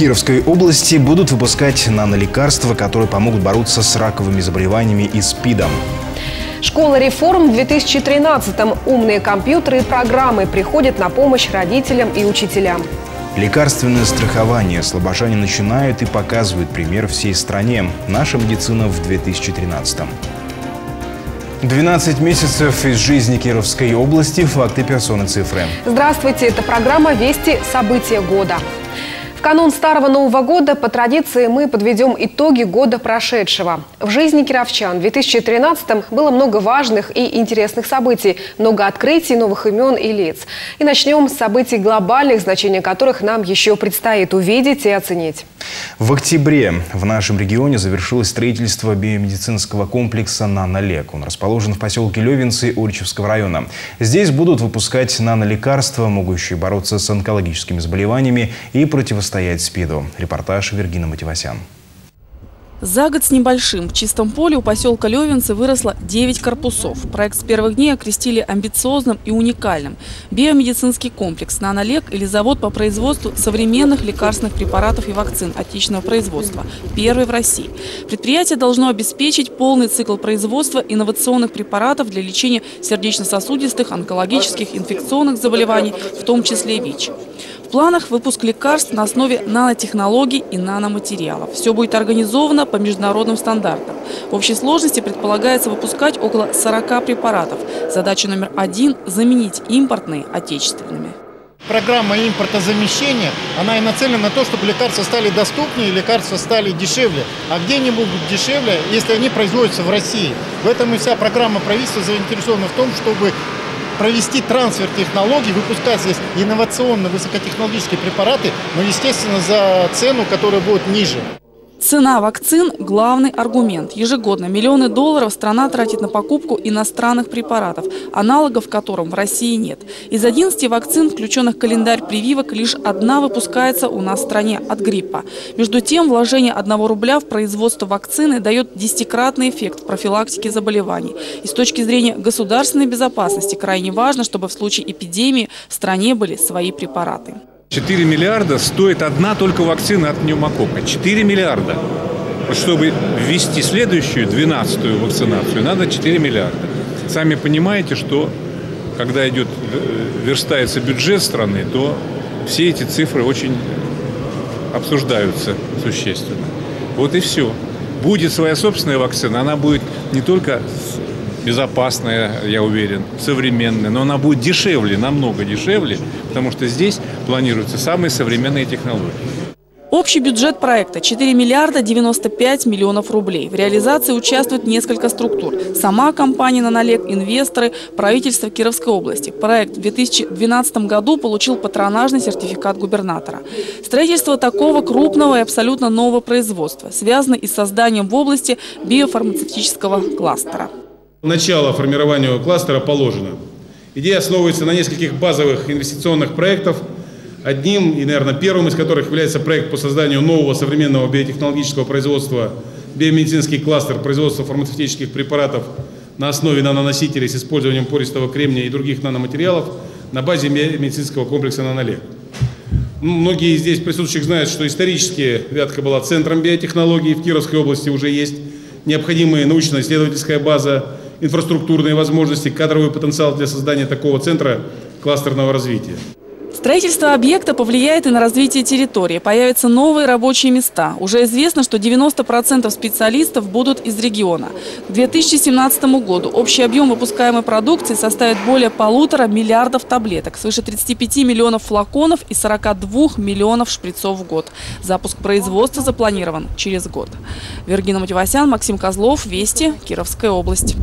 Кировской области будут выпускать нанолекарства, которые помогут бороться с раковыми заболеваниями и СПИДом. Школа реформ в 2013-м. Умные компьютеры и программы приходят на помощь родителям и учителям. Лекарственное страхование слабожане начинают и показывают пример всей стране. Наша медицина в 2013 -м. 12 месяцев из жизни Кировской области. Факты, персоны, цифры. Здравствуйте, это программа «Вести. События года». В канун Старого Нового года по традиции мы подведем итоги года прошедшего. В жизни кировчан в 2013-м было много важных и интересных событий, много открытий, новых имен и лиц. И начнем с событий глобальных, значения которых нам еще предстоит увидеть и оценить. В октябре в нашем регионе завершилось строительство биомедицинского комплекса «Нанолек». Он расположен в поселке Левинцы Ольчевского района. Здесь будут выпускать нанолекарства, могущие бороться с онкологическими заболеваниями и противостоять СПИДу. Репортаж Вергина Мативасян. За год с небольшим в чистом поле у поселка Левинцы выросло 9 корпусов. Проект с первых дней окрестили амбициозным и уникальным. Биомедицинский комплекс «Нанолек» или завод по производству современных лекарственных препаратов и вакцин отечественного производства. Первый в России. Предприятие должно обеспечить полный цикл производства инновационных препаратов для лечения сердечно-сосудистых, онкологических, инфекционных заболеваний, в том числе ВИЧ. Планах выпуск лекарств на основе нанотехнологий и наноматериалов. Все будет организовано по международным стандартам. В общей сложности предполагается выпускать около 40 препаратов. Задача номер один – заменить импортные отечественными. Программа импортозамещения, она и нацелена на то, чтобы лекарства стали доступнее, лекарства стали дешевле. А где они будут дешевле, если они производятся в России? В этом и вся программа правительства заинтересована в том, чтобы провести трансфер технологий, выпускать здесь инновационно высокотехнологические препараты, но, естественно, за цену, которая будет ниже. Цена вакцин – главный аргумент. Ежегодно миллионы долларов страна тратит на покупку иностранных препаратов, аналогов которым в России нет. Из 11 вакцин, включенных в календарь прививок, лишь одна выпускается у нас в стране от гриппа. Между тем, вложение 1 рубля в производство вакцины дает десятикратный эффект в профилактике заболеваний. И с точки зрения государственной безопасности крайне важно, чтобы в случае эпидемии в стране были свои препараты. 4 миллиарда стоит одна только вакцина от пневмокока. 4 миллиарда. Чтобы ввести следующую, 12-ю вакцинацию, надо 4 миллиарда. Сами понимаете, что когда идет, э, верстается бюджет страны, то все эти цифры очень обсуждаются существенно. Вот и все. Будет своя собственная вакцина, она будет не только безопасная, я уверен, современная, но она будет дешевле, намного дешевле, потому что здесь планируются самые современные технологии. Общий бюджет проекта – 4 миллиарда 95 миллионов рублей. В реализации участвуют несколько структур. Сама компания «Нанолек», инвесторы, правительство Кировской области. Проект в 2012 году получил патронажный сертификат губернатора. Строительство такого крупного и абсолютно нового производства связано и с созданием в области биофармацевтического кластера. Начало формированию кластера положено. Идея основывается на нескольких базовых инвестиционных проектах, одним и, наверное, первым из которых является проект по созданию нового современного биотехнологического производства биомедицинский кластер производства фармацевтических препаратов на основе наноносителей с использованием пористого кремния и других наноматериалов на базе медицинского комплекса «Нанолег». Ну, многие здесь присутствующих знают, что исторически Вятка была центром биотехнологий, в Кировской области уже есть необходимая научно-исследовательская база, инфраструктурные возможности, кадровый потенциал для создания такого центра кластерного развития. Строительство объекта повлияет и на развитие территории. Появятся новые рабочие места. Уже известно, что 90% специалистов будут из региона. К 2017 году общий объем выпускаемой продукции составит более полутора миллиардов таблеток, свыше 35 миллионов флаконов и 42 миллионов шприцов в год. Запуск производства запланирован через год. Вергина Мативасян, Максим Козлов, Вести, Кировская область.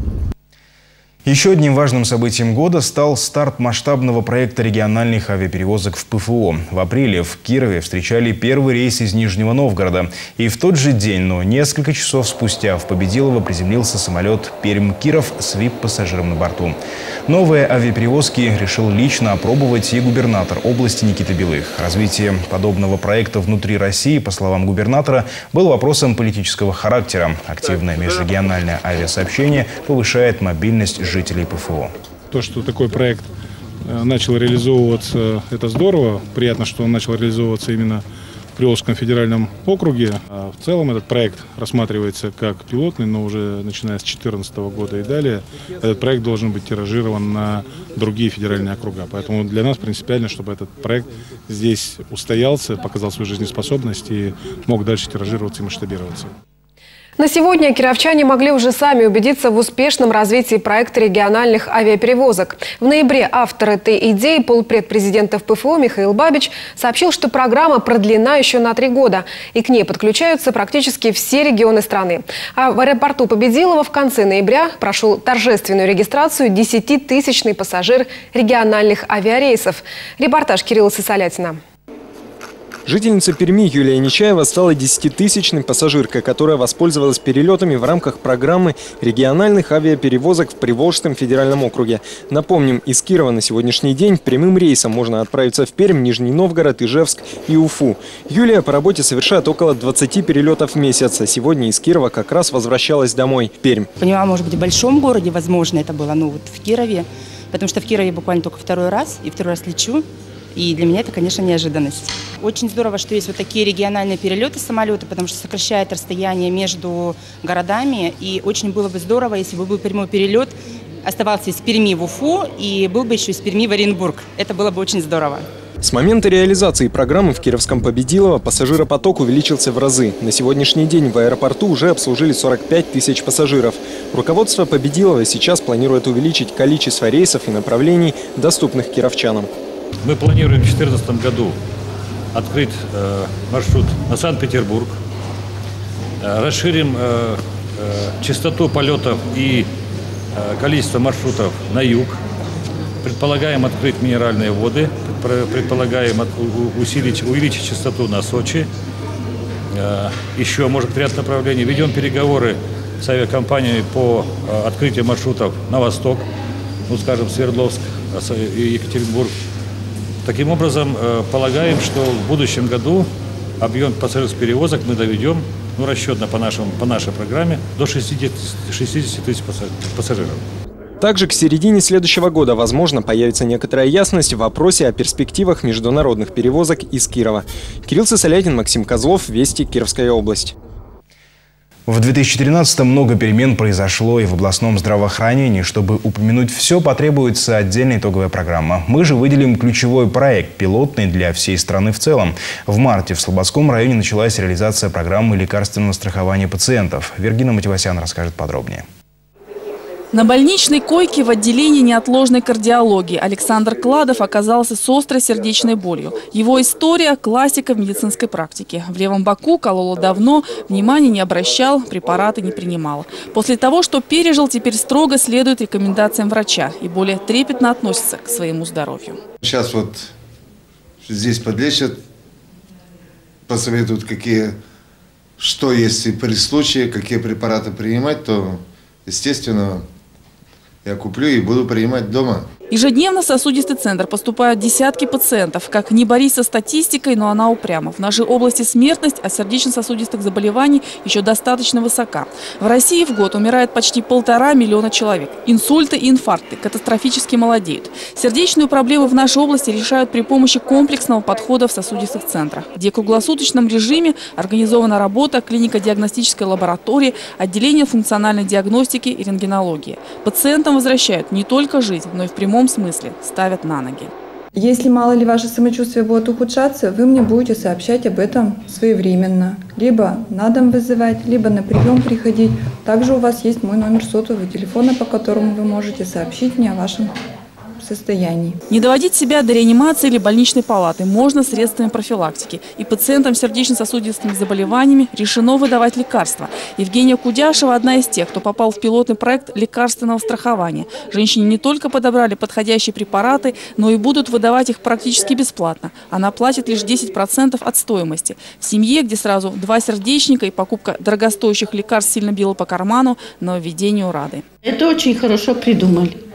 Еще одним важным событием года стал старт масштабного проекта региональных авиаперевозок в ПФО. В апреле в Кирове встречали первый рейс из Нижнего Новгорода. И в тот же день, но несколько часов спустя, в Победилово приземлился самолет «Пермь-Киров» с ВИП-пассажиром на борту. Новые авиаперевозки решил лично опробовать и губернатор области Никита Белых. Развитие подобного проекта внутри России, по словам губернатора, было вопросом политического характера. Активное межрегиональное авиасообщение повышает мобильность жителей жителей ПФО. То, что такой проект э, начал реализовываться, это здорово. Приятно, что он начал реализовываться именно Приволжском федеральном округе. А в целом этот проект рассматривается как пилотный, но уже начиная с 2014 года и далее этот проект должен быть тиражирован на другие федеральные округа. Поэтому для нас принципиально, чтобы этот проект здесь устоялся, показал свою жизнеспособность и мог дальше тиражироваться и масштабироваться. На сегодня кировчане могли уже сами убедиться в успешном развитии проекта региональных авиаперевозок. В ноябре автор этой идеи, полпред президента ПФО Михаил Бабич, сообщил, что программа продлена еще на три года, и к ней подключаются практически все регионы страны. А в аэропорту Победилова в конце ноября прошел торжественную регистрацию 10-тысячный пассажир региональных авиарейсов. Репортаж Кирилла Сысолятина. Жительница Перми Юлия Нечаева стала десятитысячной пассажиркой, которая воспользовалась перелетами в рамках программы региональных авиаперевозок в Приволжском федеральном округе. Напомним, из Кирова на сегодняшний день прямым рейсом можно отправиться в Пермь, Нижний Новгород, Ижевск и Уфу. Юлия по работе совершает около 20 перелетов в месяц, а сегодня из Кирова как раз возвращалась домой, Пермь. Понимаю, может быть, в большом городе, возможно, это было, ну вот в Кирове, потому что в Кирове буквально только второй раз, и второй раз лечу. И для меня это, конечно, неожиданность. Очень здорово, что есть вот такие региональные перелеты самолета, потому что сокращает расстояние между городами. И очень было бы здорово, если бы был прямой перелет, оставался из Перми в Уфу и был бы еще из Перми в Оренбург. Это было бы очень здорово. С момента реализации программы в Кировском Победилово пассажиропоток увеличился в разы. На сегодняшний день в аэропорту уже обслужили 45 тысяч пассажиров. Руководство Победилова сейчас планирует увеличить количество рейсов и направлений, доступных кировчанам. Мы планируем в 2014 году открыть э, маршрут на Санкт-Петербург, э, расширим э, э, частоту полетов и э, количество маршрутов на юг, предполагаем открыть минеральные воды, предполагаем усилить, увеличить частоту на Сочи, э, еще, может, ряд направлений. Ведем переговоры с авиакомпаниями по э, открытию маршрутов на восток, ну, скажем, Свердловск э, и Екатеринбург. Таким образом, э, полагаем, что в будущем году объем пассажирских перевозок мы доведем, ну, расчетно по, нашему, по нашей программе, до 60, 60 тысяч пассажиров. Также к середине следующего года, возможно, появится некоторая ясность в вопросе о перспективах международных перевозок из Кирова. Кирилл Сосолятин, Максим Козлов, Вести, Кировская область. В 2013 много перемен произошло и в областном здравоохранении. Чтобы упомянуть все, потребуется отдельная итоговая программа. Мы же выделим ключевой проект, пилотный для всей страны в целом. В марте в Слободском районе началась реализация программы лекарственного страхования пациентов. Вергина Мативасян расскажет подробнее. На больничной койке в отделении неотложной кардиологии Александр Кладов оказался с острой сердечной болью. Его история – классика в медицинской практике. В левом боку кололо давно, внимания не обращал, препараты не принимал. После того, что пережил, теперь строго следует рекомендациям врача и более трепетно относится к своему здоровью. Сейчас вот здесь подлечат, посоветуют, какие, что если при случае, какие препараты принимать, то, естественно, я куплю и буду принимать дома. Ежедневно в сосудистый центр поступают десятки пациентов. Как не борись со статистикой, но она упряма. В нашей области смертность от сердечно-сосудистых заболеваний еще достаточно высока. В России в год умирает почти полтора миллиона человек. Инсульты и инфаркты катастрофически молодеют. Сердечную проблему в нашей области решают при помощи комплексного подхода в сосудистых центрах, где в круглосуточном режиме организована работа клинико-диагностической лаборатории, отделение функциональной диагностики и рентгенологии. Пациентам возвращают не только жизнь, но и в прямом прямом смысле ставят на ноги. Если мало ли ваше самочувствие будет ухудшаться, вы мне будете сообщать об этом своевременно. Либо на дом вызывать, либо на прием приходить. Также у вас есть мой номер сотового телефона, по которому вы можете сообщить мне о вашем состоянии. Не доводить себя до реанимации или больничной палаты можно средствами профилактики. И пациентам с сердечно-сосудистыми заболеваниями решено выдавать лекарства. Евгения Кудяшева одна из тех, кто попал в пилотный проект лекарственного страхования. Женщине не только подобрали подходящие препараты, но и будут выдавать их практически бесплатно. Она платит лишь 10% от стоимости. В семье, где сразу два сердечника и покупка дорогостоящих лекарств сильно била по карману, но введению рады. Это очень хорошо придумали.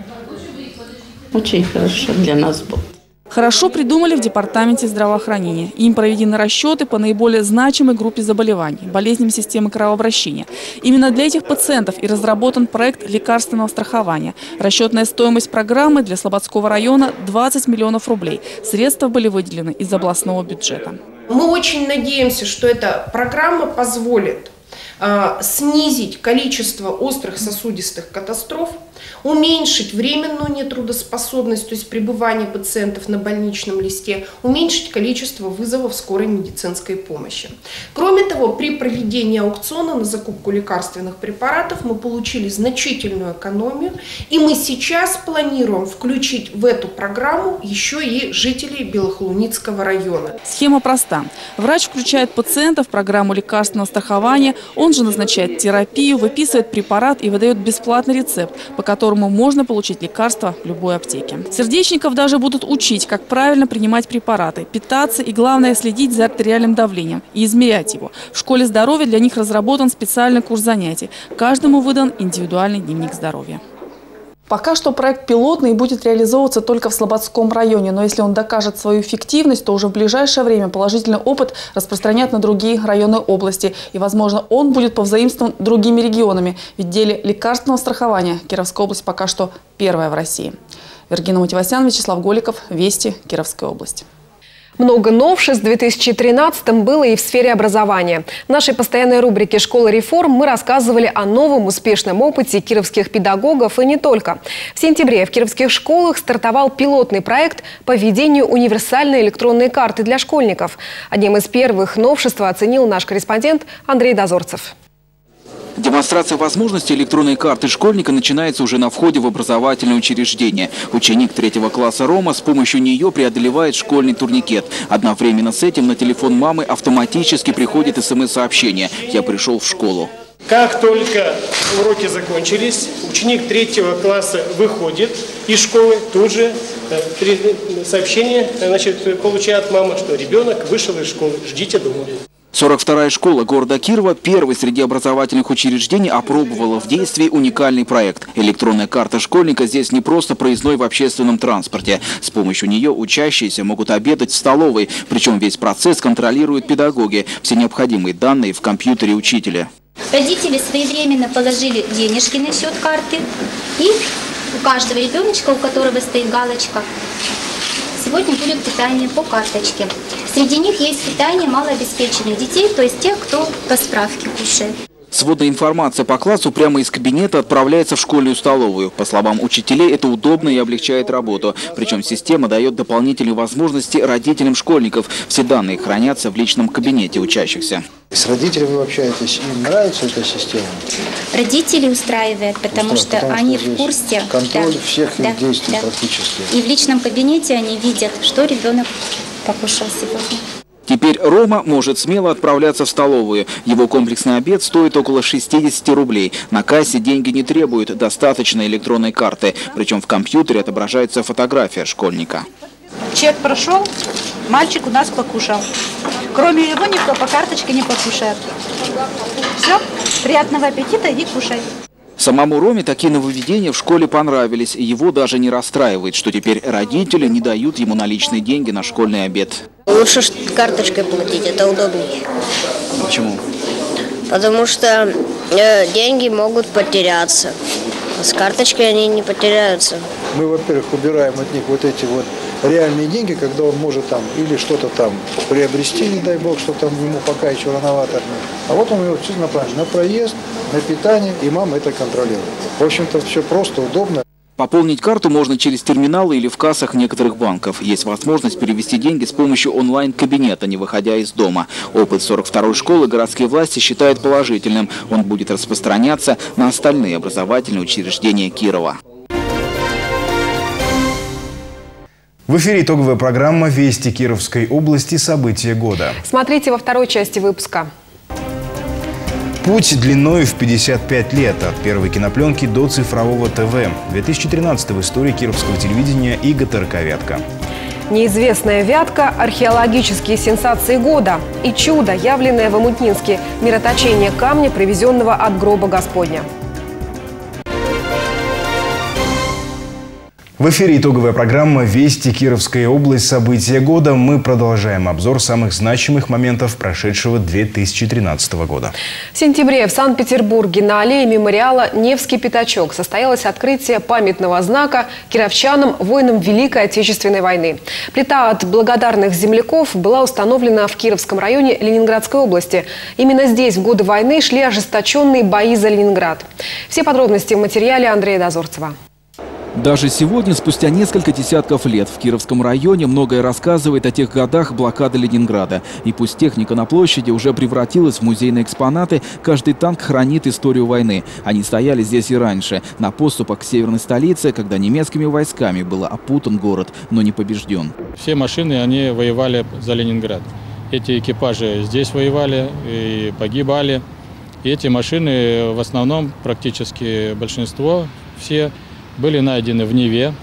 Очень хорошо для нас было. Хорошо придумали в Департаменте здравоохранения. Им проведены расчеты по наиболее значимой группе заболеваний – болезням системы кровообращения. Именно для этих пациентов и разработан проект лекарственного страхования. Расчетная стоимость программы для Слободского района – 20 миллионов рублей. Средства были выделены из областного бюджета. Мы очень надеемся, что эта программа позволит э, снизить количество острых сосудистых катастроф, уменьшить временную нетрудоспособность, то есть пребывание пациентов на больничном листе, уменьшить количество вызовов скорой медицинской помощи. Кроме того, при проведении аукциона на закупку лекарственных препаратов мы получили значительную экономию, и мы сейчас планируем включить в эту программу еще и жителей Белохолуницкого района. Схема проста. Врач включает пациента в программу лекарственного страхования, он же назначает терапию, выписывает препарат и выдает бесплатный рецепт, по которому можно получить лекарства в любой аптеке. Сердечников даже будут учить, как правильно принимать препараты, питаться и, главное, следить за артериальным давлением и измерять его. В школе здоровья для них разработан специальный курс занятий. Каждому выдан индивидуальный дневник здоровья. Пока что проект пилотный и будет реализовываться только в Слободском районе, но если он докажет свою эффективность, то уже в ближайшее время положительный опыт распространят на другие районы области. И, возможно, он будет повзаимствован другими регионами. Ведь в деле лекарственного страхования Кировская область пока что первая в России. Вергина Мативасян, Вячеслав Голиков, Вести, Кировская область. Много новшеств в 2013 было и в сфере образования. В нашей постоянной рубрике «Школа реформ» мы рассказывали о новом успешном опыте кировских педагогов и не только. В сентябре в кировских школах стартовал пилотный проект по введению универсальной электронной карты для школьников. Одним из первых новшества оценил наш корреспондент Андрей Дозорцев. Демонстрация возможностей электронной карты школьника начинается уже на входе в образовательное учреждение. Ученик третьего класса Рома с помощью нее преодолевает школьный турникет. Одновременно с этим на телефон мамы автоматически приходит смс-сообщение «Я пришел в школу». Как только уроки закончились, ученик третьего класса выходит из школы, тут же э, сообщение значит, получает мама, что ребенок вышел из школы, ждите дома. 42-я школа города Кирова первой среди образовательных учреждений опробовала в действии уникальный проект. Электронная карта школьника здесь не просто проездной в общественном транспорте. С помощью нее учащиеся могут обедать в столовой. Причем весь процесс контролируют педагоги. Все необходимые данные в компьютере учителя. Родители своевременно положили денежки на счет карты. И у каждого ребеночка, у которого стоит галочка, сегодня будет питание по карточке. Среди них есть питание малообеспеченных детей, то есть тех, кто по справке кушает. Сводная информация по классу прямо из кабинета отправляется в школьную столовую. По словам учителей, это удобно и облегчает работу. Причем система дает дополнительные возможности родителям школьников. Все данные хранятся в личном кабинете учащихся. С родителями вы общаетесь, им нравится эта система? Родители устраивают, потому Устроит, что потому они что в курсе. Контроль да, всех да, их действий да. практически. И в личном кабинете они видят, что ребенок покушал сегодня. Теперь Рома может смело отправляться в столовую. Его комплексный обед стоит около 60 рублей. На кассе деньги не требуют, достаточно электронной карты. Причем в компьютере отображается фотография школьника. Чек прошел, мальчик у нас покушал. Кроме его никто по карточке не покушает. Все, приятного аппетита, иди кушай. Самому Роме такие нововведения в школе понравились. Его даже не расстраивает, что теперь родители не дают ему наличные деньги на школьный обед. Лучше карточкой платить, это удобнее. Почему? Потому что э, деньги могут потеряться. А с карточкой они не потеряются. Мы, во-первых, убираем от них вот эти вот реальные деньги, когда он может там или что-то там приобрести, не дай бог, что там ему пока еще рановато. А вот он его чисто направлен на проезд, на питание, и мама это контролирует. В общем-то, все просто, удобно. Пополнить карту можно через терминалы или в кассах некоторых банков. Есть возможность перевести деньги с помощью онлайн-кабинета, не выходя из дома. Опыт 42-й школы городские власти считают положительным. Он будет распространяться на остальные образовательные учреждения Кирова. В эфире итоговая программа «Вести Кировской области. События года». Смотрите во второй части выпуска. Путь длиной в 55 лет от первой кинопленки до цифрового ТВ. 2013 в истории кировского телевидения и ГТРК «Вятка». Неизвестная вятка, археологические сенсации года и чудо, явленное в Амутнинске, мироточение камня, привезенного от гроба Господня. В эфире итоговая программа «Вести Кировская область. События года». Мы продолжаем обзор самых значимых моментов прошедшего 2013 года. В сентябре в Санкт-Петербурге на аллее мемориала «Невский пятачок» состоялось открытие памятного знака кировчанам, воинам Великой Отечественной войны. Плита от благодарных земляков была установлена в Кировском районе Ленинградской области. Именно здесь в годы войны шли ожесточенные бои за Ленинград. Все подробности в материале Андрея Дозорцева. Даже сегодня, спустя несколько десятков лет, в Кировском районе многое рассказывает о тех годах блокады Ленинграда. И пусть техника на площади уже превратилась в музейные экспонаты, каждый танк хранит историю войны. Они стояли здесь и раньше, на поступах к северной столице, когда немецкими войсками был опутан город, но не побежден. Все машины, они воевали за Ленинград. Эти экипажи здесь воевали и погибали. И эти машины в основном, практически большинство, все были найдены в Неве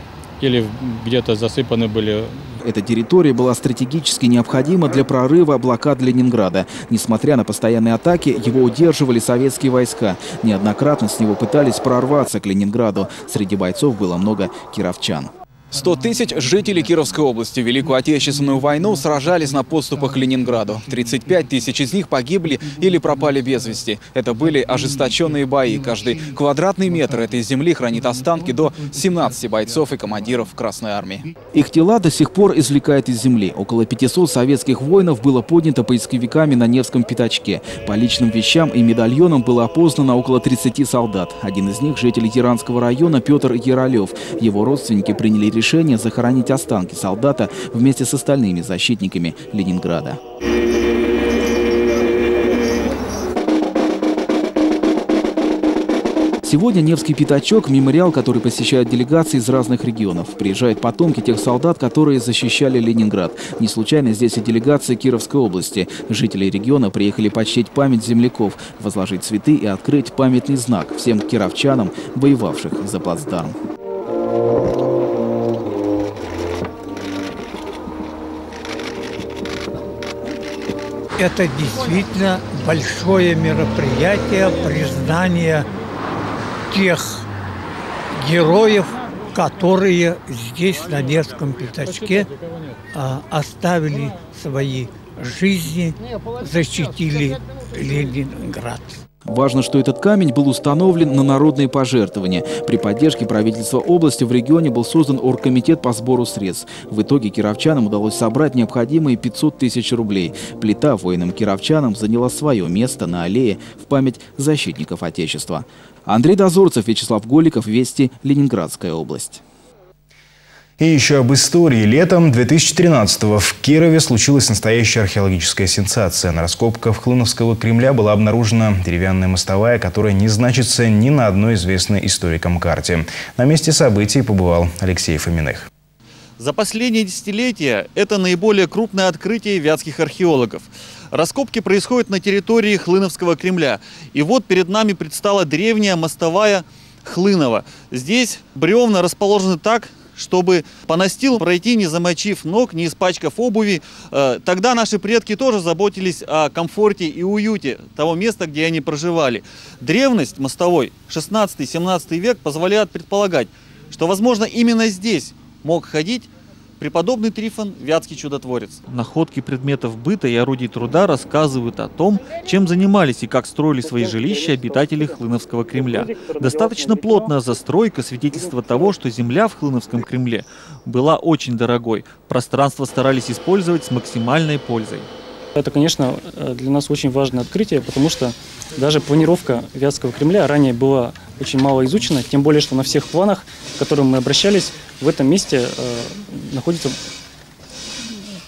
или где-то засыпаны были эта территория была стратегически необходима для прорыва блокад Ленинграда. Несмотря на постоянные атаки, его удерживали советские войска. Неоднократно с него пытались прорваться к Ленинграду. Среди бойцов было много кировчан. 100 тысяч жителей Кировской области в Великую Отечественную войну сражались на подступах к Ленинграду. 35 тысяч из них погибли или пропали без вести. Это были ожесточенные бои. Каждый квадратный метр этой земли хранит останки до 17 бойцов и командиров Красной Армии. Их тела до сих пор извлекают из земли. Около 500 советских воинов было поднято поисковиками на Невском пятачке. По личным вещам и медальонам было опознано около 30 солдат. Один из них – житель Яранского района Петр Яролев. Его родственники приняли решение решение захоронить останки солдата вместе с остальными защитниками Ленинграда. Сегодня Невский пятачок – мемориал, который посещают делегации из разных регионов. Приезжают потомки тех солдат, которые защищали Ленинград. Не случайно здесь и делегация Кировской области. Жители региона приехали почтить память земляков, возложить цветы и открыть памятный знак всем кировчанам, воевавших за плацдарм. Это действительно большое мероприятие признания тех героев, которые здесь, на Невском пятачке, а, оставили свои жизни, защитили Ленинград. Важно, что этот камень был установлен на народные пожертвования. При поддержке правительства области в регионе был создан оргкомитет по сбору средств. В итоге кировчанам удалось собрать необходимые 500 тысяч рублей. Плита воинам-кировчанам заняла свое место на аллее в память защитников Отечества. Андрей Дозорцев, Вячеслав Голиков, Вести, Ленинградская область. И еще об истории. Летом 2013-го в Кирове случилась настоящая археологическая сенсация. На раскопках Хлыновского Кремля была обнаружена деревянная мостовая, которая не значится ни на одной известной историкам карте. На месте событий побывал Алексей Фоминых. За последние десятилетия это наиболее крупное открытие вятских археологов. Раскопки происходят на территории Хлыновского Кремля. И вот перед нами предстала древняя мостовая Хлынова. Здесь бревна расположены так, чтобы по настилу пройти, не замочив ног, не испачкав обуви. Э, тогда наши предки тоже заботились о комфорте и уюте того места, где они проживали. Древность мостовой, 16-17 век, позволяет предполагать, что, возможно, именно здесь мог ходить Преподобный Трифон – вятский чудотворец. Находки предметов быта и орудий труда рассказывают о том, чем занимались и как строили свои жилища обитатели Хлыновского Кремля. Достаточно плотная застройка – свидетельство того, что земля в Хлыновском Кремле была очень дорогой. Пространство старались использовать с максимальной пользой. Это, конечно, для нас очень важное открытие, потому что даже планировка Вятского Кремля ранее была очень мало изучена, тем более, что на всех планах, к которым мы обращались, в этом месте э, находится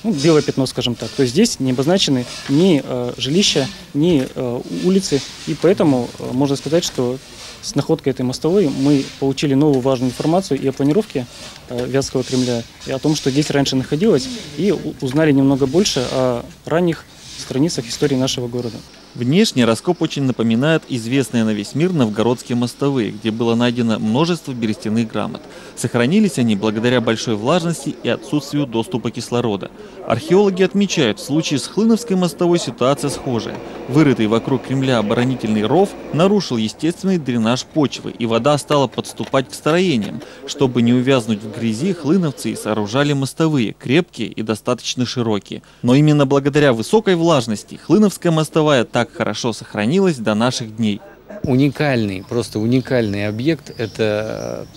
ну, белое пятно, скажем так. То есть здесь не обозначены ни э, жилища, ни э, улицы, и поэтому э, можно сказать, что с находкой этой мостовой мы получили новую важную информацию и о планировке э, Вятского Кремля, и о том, что здесь раньше находилось, и узнали немного больше о ранних страницах истории нашего города. Внешне раскоп очень напоминает известные на весь мир новгородские мостовые, где было найдено множество берестяных грамот. Сохранились они благодаря большой влажности и отсутствию доступа кислорода. Археологи отмечают, в случае с Хлыновской мостовой ситуация схожая. Вырытый вокруг Кремля оборонительный ров нарушил естественный дренаж почвы, и вода стала подступать к строениям. Чтобы не увязнуть в грязи, хлыновцы сооружали мостовые, крепкие и достаточно широкие. Но именно благодаря высокой влажности Хлыновская мостовая так так хорошо сохранилась до наших дней. Уникальный, просто уникальный объект – это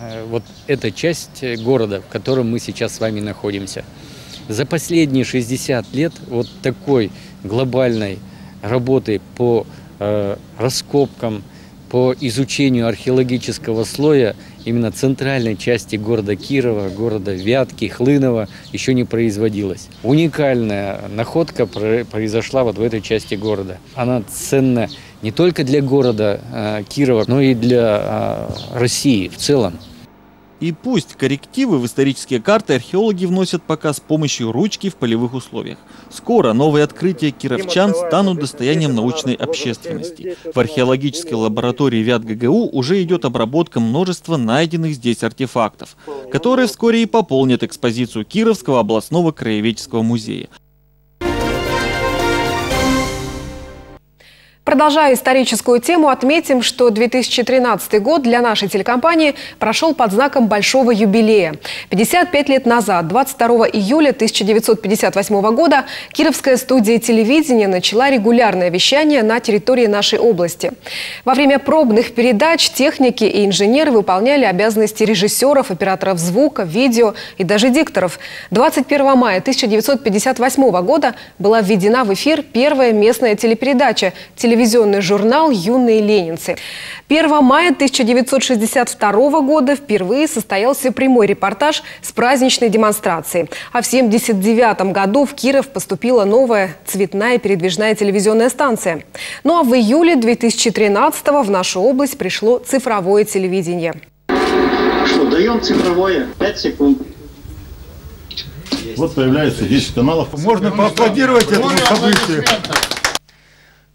э, вот эта часть города, в котором мы сейчас с вами находимся. За последние 60 лет вот такой глобальной работы по э, раскопкам, по изучению археологического слоя именно центральной части города Кирова, города Вятки, Хлынова еще не производилась. Уникальная находка произошла вот в этой части города. Она ценна не только для города э, Кирова, но и для э, России в целом. И пусть коррективы в исторические карты археологи вносят пока с помощью ручки в полевых условиях. Скоро новые открытия кировчан станут достоянием научной общественности. В археологической лаборатории ВЯТ ГГУ уже идет обработка множества найденных здесь артефактов, которые вскоре и пополнят экспозицию Кировского областного краеведческого музея. Продолжая историческую тему, отметим, что 2013 год для нашей телекомпании прошел под знаком большого юбилея. 55 лет назад, 22 июля 1958 года, Кировская студия телевидения начала регулярное вещание на территории нашей области. Во время пробных передач техники и инженеры выполняли обязанности режиссеров, операторов звука, видео и даже дикторов. 21 мая 1958 года была введена в эфир первая местная телепередача «Телевизия телевизионный журнал «Юные ленинцы». 1 мая 1962 года впервые состоялся прямой репортаж с праздничной демонстрацией. А в 1979 году в Киров поступила новая цветная передвижная телевизионная станция. Ну а в июле 2013 в нашу область пришло цифровое телевидение. Что, даем цифровое? 5 секунд. Вот появляется 10 каналов. Можно поаплодировать этому событию.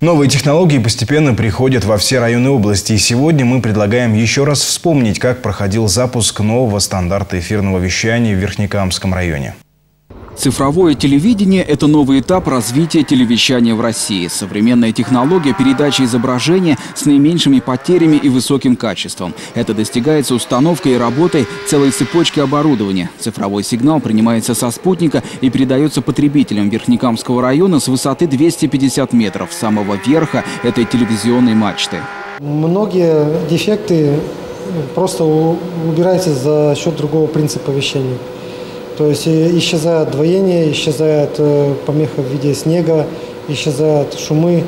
Новые технологии постепенно приходят во все районы области. И сегодня мы предлагаем еще раз вспомнить, как проходил запуск нового стандарта эфирного вещания в Верхнекамском районе. Цифровое телевидение – это новый этап развития телевещания в России. Современная технология передачи изображения с наименьшими потерями и высоким качеством. Это достигается установкой и работой целой цепочки оборудования. Цифровой сигнал принимается со спутника и передается потребителям Верхнекамского района с высоты 250 метров, самого верха этой телевизионной мачты. Многие дефекты просто убираются за счет другого принципа вещания. То есть э, исчезает двоение, исчезает э, помеха в виде снега, исчезают шумы.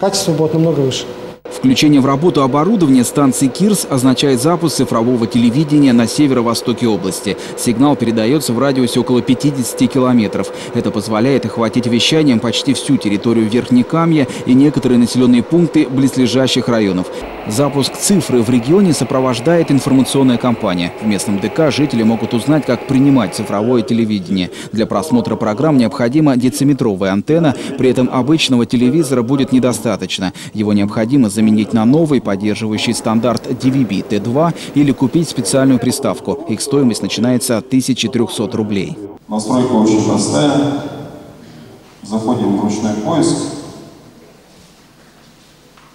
Качество будет намного выше. Включение в работу оборудования станции КИРС означает запуск цифрового телевидения на северо-востоке области. Сигнал передается в радиусе около 50 километров. Это позволяет охватить вещанием почти всю территорию Верхнекамья и некоторые населенные пункты близлежащих районов. Запуск цифры в регионе сопровождает информационная кампания. В местном ДК жители могут узнать, как принимать цифровое телевидение. Для просмотра программ необходима дециметровая антенна, при этом обычного телевизора будет недостаточно. Его необходимо заменить заменить на новый, поддерживающий стандарт DVB T2 или купить специальную приставку. Их стоимость начинается от 1300 рублей. Настройка очень простая. Заходим в ручной поиск.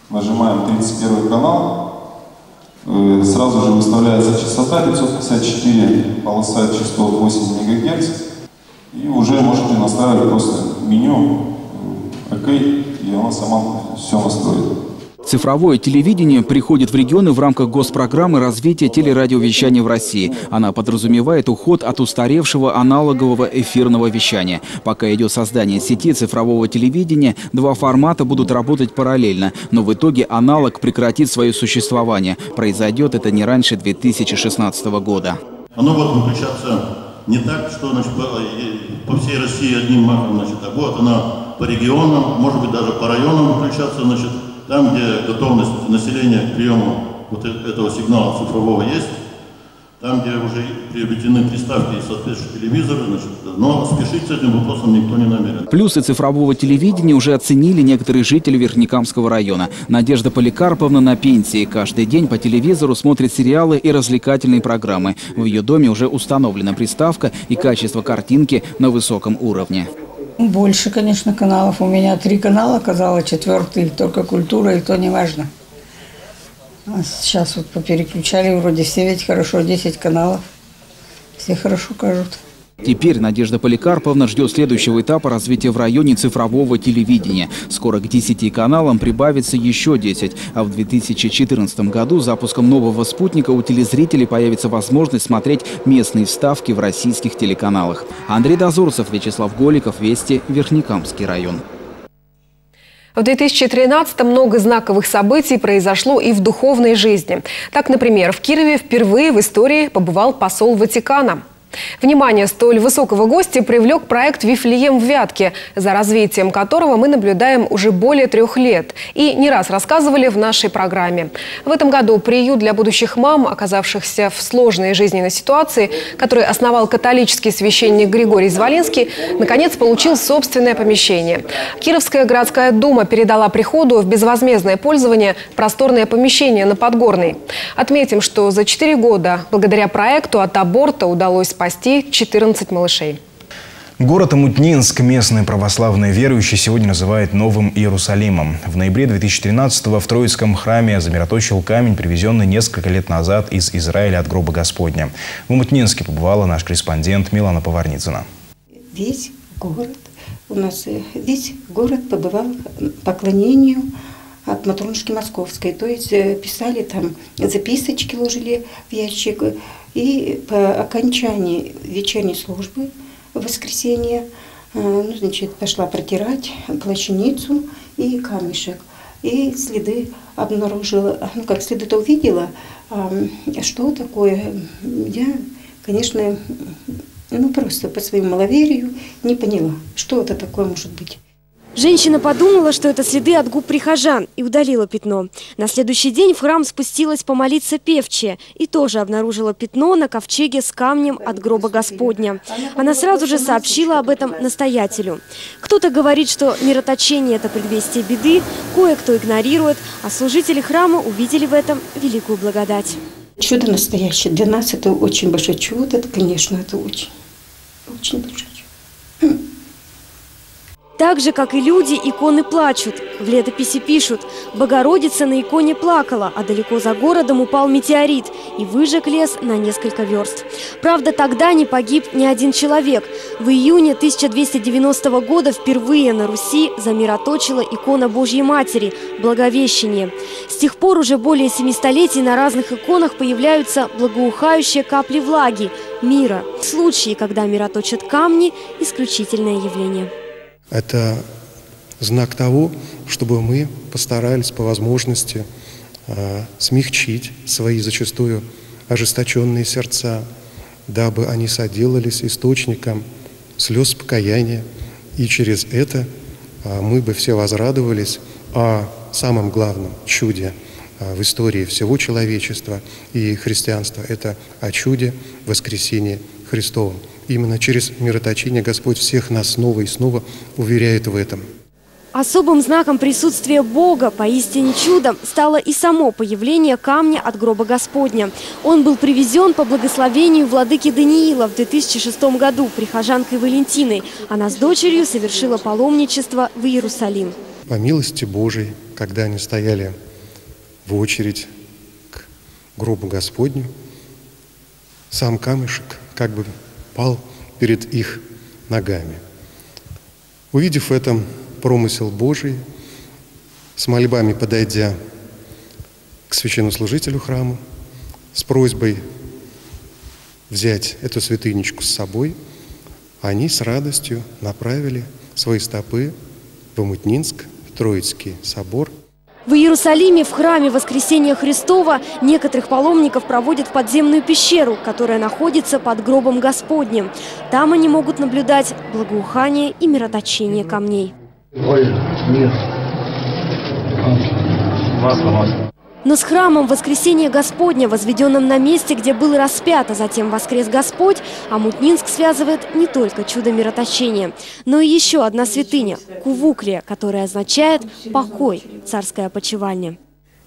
Нажимаем 31 канал. Э, сразу же выставляется частота 554, полоса частот 8 МГц. И уже можете настраивать просто меню ОК, и она сама все настроит. Цифровое телевидение приходит в регионы в рамках госпрограммы развития телерадиовещания в России. Она подразумевает уход от устаревшего аналогового эфирного вещания. Пока идет создание сети цифрового телевидения, два формата будут работать параллельно, но в итоге аналог прекратит свое существование. Произойдет это не раньше 2016 года. Оно будет выключаться не так, что значит, по всей России одним махом, значит, а вот она по регионам, может быть даже по районам выключаться, значит, там, где готовность населения к приему вот э, этого сигнала цифрового есть, там, где уже приобретены приставки и соответствующие телевизоры, значит, но спешить с этим вопросом никто не намерен. Плюсы цифрового телевидения уже оценили некоторые жители Верхнекамского района. Надежда Поликарповна на пенсии. Каждый день по телевизору смотрит сериалы и развлекательные программы. В ее доме уже установлена приставка и качество картинки на высоком уровне. Больше, конечно, каналов. У меня три канала, казалось, четвертый только культура, и то не важно. А сейчас вот попереключали, вроде все ведь хорошо, 10 каналов. Все хорошо кажут. Теперь Надежда Поликарповна ждет следующего этапа развития в районе цифрового телевидения. Скоро к 10 каналам прибавится еще 10, а в 2014 году запуском нового спутника у телезрителей появится возможность смотреть местные вставки в российских телеканалах. Андрей Дозорцев, Вячеслав Голиков, Вести, Верхнекамский район. В 2013 много знаковых событий произошло и в духовной жизни. Так, например, в Кирове впервые в истории побывал посол Ватикана. Внимание столь высокого гостя привлек проект «Вифлеем в Вятке», за развитием которого мы наблюдаем уже более трех лет и не раз рассказывали в нашей программе. В этом году приют для будущих мам, оказавшихся в сложной жизненной ситуации, который основал католический священник Григорий Звалинский, наконец получил собственное помещение. Кировская городская дума передала приходу в безвозмездное пользование просторное помещение на Подгорной. Отметим, что за четыре года благодаря проекту от аборта удалось спасти 14 малышей. Город Амутнинск местные православные верующие сегодня называют Новым Иерусалимом. В ноябре 2013-го в Троицком храме замироточил камень, привезенный несколько лет назад из Израиля от гроба Господня. В Амутнинске побывала наш корреспондент Милана Поварницына. Весь город, у нас э, весь город побывал поклонению от Матронушки Московской. То есть э, писали там, записочки ложили в ящик. И по окончании вечерней службы в воскресенье, э, ну, значит, пошла протирать плащаницу и камешек. И следы обнаружила, ну как следы-то увидела, что такое, я, конечно, ну просто по своему маловерию не поняла, что это такое может быть. Женщина подумала, что это следы от губ прихожан, и удалила пятно. На следующий день в храм спустилась помолиться певчая и тоже обнаружила пятно на ковчеге с камнем от гроба Господня. Она сразу же сообщила об этом настоятелю. Кто-то говорит, что мироточение – это предвестие беды, кое-кто игнорирует, а служители храма увидели в этом великую благодать. Чудо настоящее. Для нас это очень большое чудо. Это, конечно, это очень, очень большое чудо. Так же, как и люди, иконы плачут. В летописи пишут, Богородица на иконе плакала, а далеко за городом упал метеорит и выжег лес на несколько верст. Правда, тогда не погиб ни один человек. В июне 1290 года впервые на Руси замироточила икона Божьей Матери – Благовещение. С тех пор уже более семи столетий на разных иконах появляются благоухающие капли влаги – мира. Случаи, когда мироточат камни – исключительное явление. Это знак того, чтобы мы постарались по возможности э, смягчить свои зачастую ожесточенные сердца, дабы они соделались источником слез покаяния, и через это э, мы бы все возрадовались о самом главном чуде э, в истории всего человечества и христианства. Это о чуде воскресения Христовом. Именно через мироточение Господь всех нас снова и снова уверяет в этом. Особым знаком присутствия Бога, поистине чудом, стало и само появление камня от гроба Господня. Он был привезен по благословению владыки Даниила в 2006 году прихожанкой Валентиной. Она с дочерью совершила паломничество в Иерусалим. По милости Божией, когда они стояли в очередь к гробу Господню, сам камешек как бы пал перед их ногами. Увидев в этом промысел Божий, с мольбами подойдя к священнослужителю храма, с просьбой взять эту святынечку с собой, они с радостью направили свои стопы в Амутнинск, в Троицкий собор – в Иерусалиме в храме Воскресения Христова некоторых паломников проводят в подземную пещеру, которая находится под гробом Господним. Там они могут наблюдать благоухание и мироточение камней. Но с храмом Воскресения Господня, возведенным на месте, где был распят, а затем воскрес Господь, Амутнинск связывает не только чудо мироточения, но и еще одна святыня – Кувуклия, которая означает «покой», царская почевальня.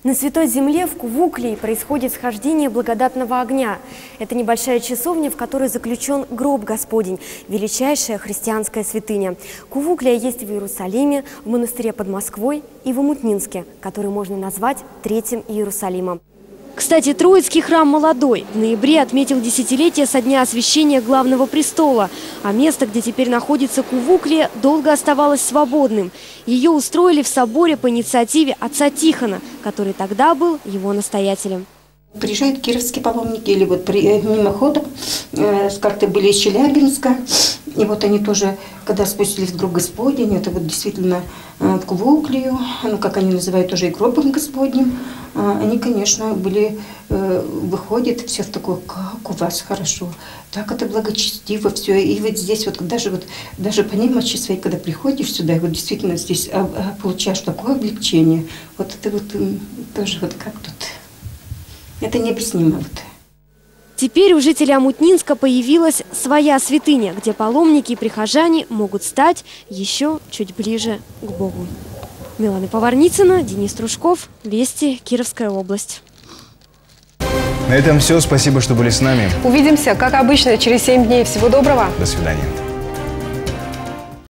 На Святой Земле в Кувуклии происходит схождение благодатного огня. Это небольшая часовня, в которой заключен гроб Господень, величайшая христианская святыня. Кувуклия есть в Иерусалиме, в монастыре под Москвой и в Амутнинске, который можно назвать Третьим Иерусалимом. Кстати, Троицкий храм молодой. В ноябре отметил десятилетие со дня освящения главного престола. А место, где теперь находится Кувуклия, долго оставалось свободным. Ее устроили в соборе по инициативе отца Тихона, который тогда был его настоятелем. Приезжают кировские паломники или вот при, э, мимоходом, э, с карты были из Челябинска. И вот они тоже, когда спустились в гроб Господень, это вот действительно э, в Кувуклию, ну, как они называют, тоже и гробом Господним, э, они, конечно, были, э, выходят, все в такое, как у вас хорошо, так это благочестиво все. И вот здесь вот даже вот, даже по немощи своей, когда приходишь сюда, и вот действительно здесь а, а, получаешь такое облегчение, вот это вот тоже вот как тут это необъяснимо. Вот. Теперь у жителей Амутнинска появилась своя святыня, где паломники и прихожане могут стать еще чуть ближе к Богу. Милана Поварницына, Денис Трушков, Вести, Кировская область. На этом все. Спасибо, что были с нами. Увидимся, как обычно, через 7 дней. Всего доброго. До свидания.